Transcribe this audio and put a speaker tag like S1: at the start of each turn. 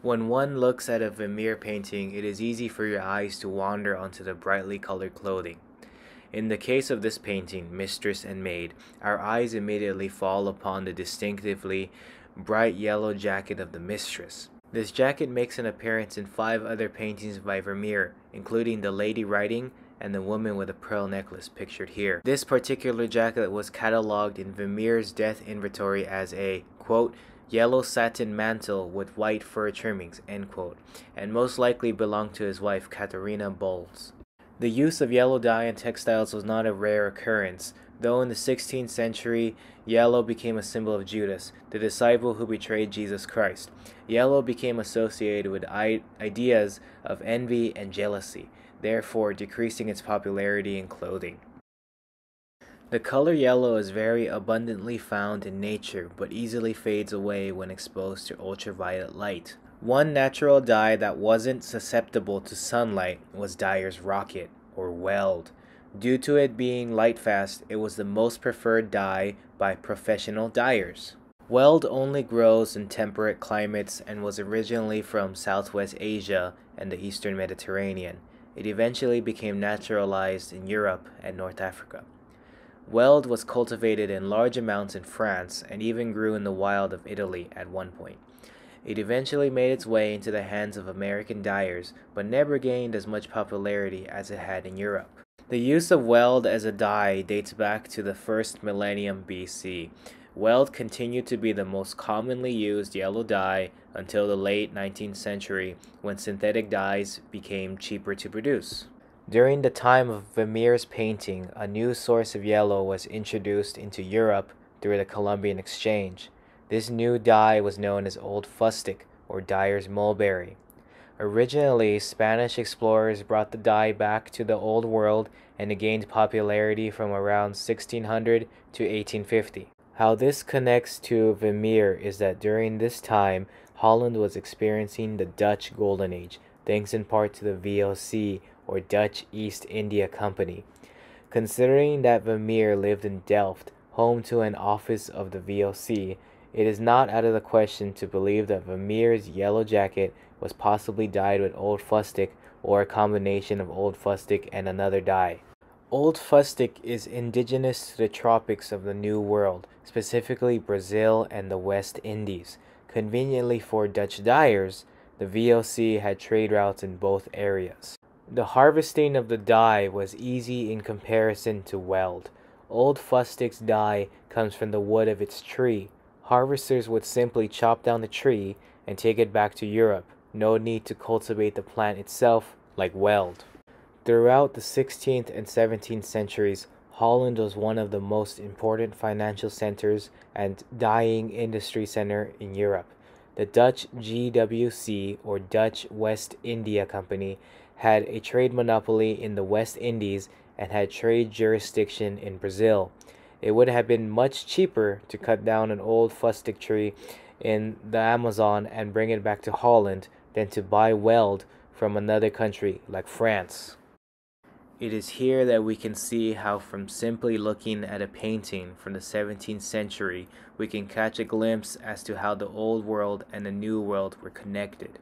S1: When one looks at a Vermeer painting, it is easy for your eyes to wander onto the brightly colored clothing. In the case of this painting, Mistress and Maid, our eyes immediately fall upon the distinctively bright yellow jacket of the mistress. This jacket makes an appearance in five other paintings by Vermeer, including The Lady Writing and the woman with a pearl necklace pictured here. This particular jacket was catalogued in Vermeer's death inventory as a, quote, yellow satin mantle with white fur trimmings, and most likely belonged to his wife Katharina Bolnes. The use of yellow dye in textiles was not a rare occurrence, though in the 16th century, yellow became a symbol of Judas, the disciple who betrayed Jesus Christ. Yellow became associated with ideas of envy and jealousy, therefore decreasing its popularity in clothing. The color yellow is very abundantly found in nature but easily fades away when exposed to ultraviolet light. One natural dye that wasn't susceptible to sunlight was Dyer's Rocket, or Weld. Due to it being light fast, it was the most preferred dye by professional dyers. Weld only grows in temperate climates and was originally from Southwest Asia and the Eastern Mediterranean. It eventually became naturalized in Europe and North Africa. Weld was cultivated in large amounts in France and even grew in the wild of Italy at one point. It eventually made its way into the hands of American dyers, but never gained as much popularity as it had in Europe. The use of weld as a dye dates back to the first millennium BC. Weld continued to be the most commonly used yellow dye until the late 19th century when synthetic dyes became cheaper to produce. During the time of Vermeer's painting, a new source of yellow was introduced into Europe through the Columbian Exchange. This new dye was known as Old Fustic or Dyer's Mulberry. Originally, Spanish explorers brought the dye back to the Old World and it gained popularity from around 1600 to 1850. How this connects to Vermeer is that during this time, Holland was experiencing the Dutch Golden Age, thanks in part to the VOC or Dutch East India Company. Considering that Vermeer lived in Delft, home to an office of the VOC, it is not out of the question to believe that Vermeer's yellow jacket was possibly dyed with old fustic or a combination of old fustic and another dye. Old fustic is indigenous to the tropics of the New World, specifically Brazil and the West Indies. Conveniently for Dutch dyers, the VOC had trade routes in both areas. The harvesting of the dye was easy in comparison to weld. Old fustic's dye comes from the wood of its tree. Harvesters would simply chop down the tree and take it back to Europe. No need to cultivate the plant itself like weld. Throughout the 16th and 17th centuries, Holland was one of the most important financial centers and dyeing industry center in Europe. The Dutch GWC or Dutch West India Company had a trade monopoly in the West Indies and had trade jurisdiction in Brazil. It would have been much cheaper to cut down an old fustic tree in the Amazon and bring it back to Holland than to buy weld from another country like France. It is here that we can see how from simply looking at a painting from the 17th century, we can catch a glimpse as to how the old world and the new world were connected.